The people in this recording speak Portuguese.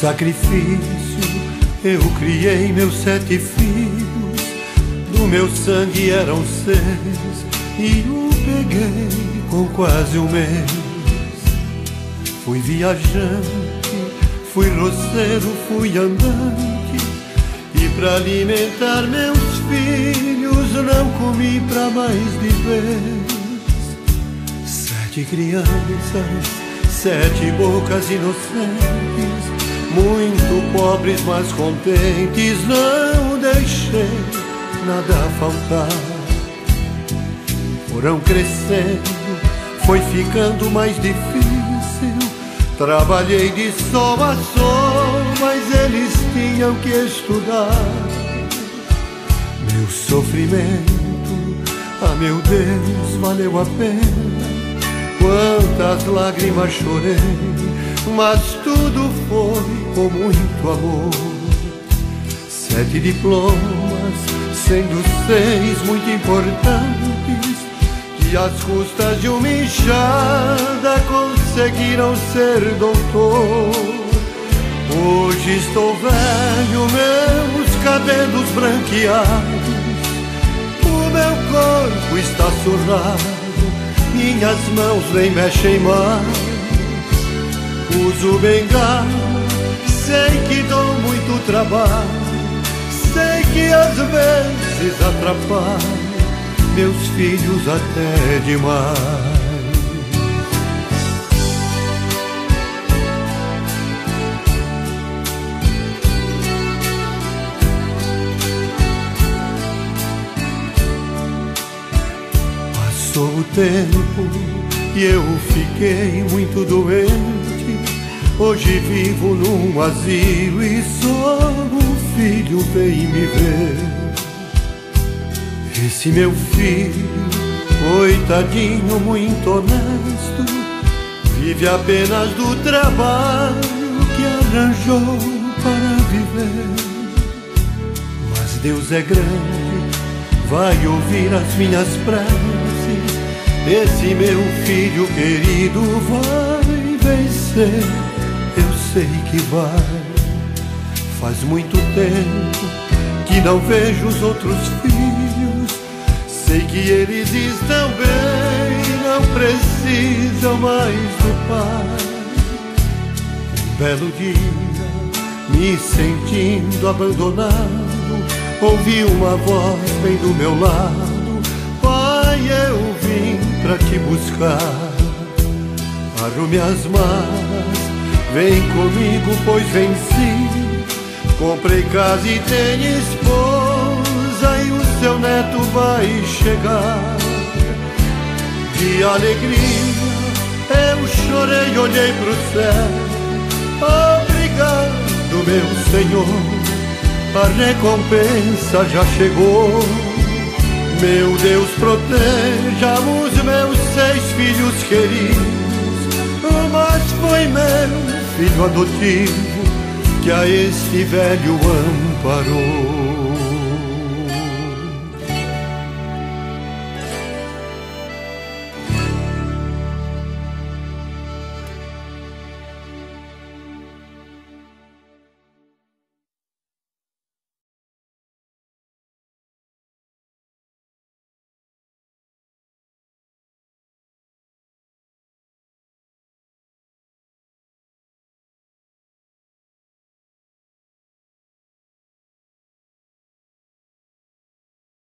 sacrifício. Eu criei meus sete filhos, do meu sangue eram seis, e o peguei com quase um mês. Fui viajante, fui roceiro, fui andante, e para alimentar meus filhos não comi pra mais de vez. Sete crianças, sete bocas inocentes muito pobres, mas contentes, não deixei nada faltar. Foram crescendo, foi ficando mais difícil. Trabalhei de sol a sol, mas eles tinham que estudar. Meu sofrimento, ah meu Deus, valeu a pena. Quantas lágrimas chorei mas tudo foi com muito amor. Sete diplomas, sendo seis muito importantes, que às custas de uma enxada conseguiram ser doutor. Hoje estou velho, meus cabelos branqueados, o meu corpo está surrado, minhas mãos nem mexem mais uso bengala, sei que dou muito trabalho, sei que às vezes atrapalho meus filhos até demais. Passou o tempo e eu fiquei muito doente Hoje vivo num asilo e só um filho vem me ver. Esse meu filho, coitadinho, muito honesto, vive apenas do trabalho que arranjou para viver. Mas Deus é grande, vai ouvir as minhas preces. Esse meu filho querido vai vencer sei que vai. Faz muito tempo que não vejo os outros filhos. Sei que eles estão bem, não precisam mais do pai. Um belo dia, me sentindo abandonado, ouvi uma voz bem do meu lado. Pai, eu vim pra te buscar. Arrume as malas Vem comigo, pois venci. Comprei casa e tenho esposa e o seu neto vai chegar. De alegria eu chorei, olhei pro céu. Obrigado, meu Senhor, a recompensa já chegou. Meu Deus, proteja os meus seis filhos queridos, mas foi meu filho adotivo que a este velho amparou.